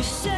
你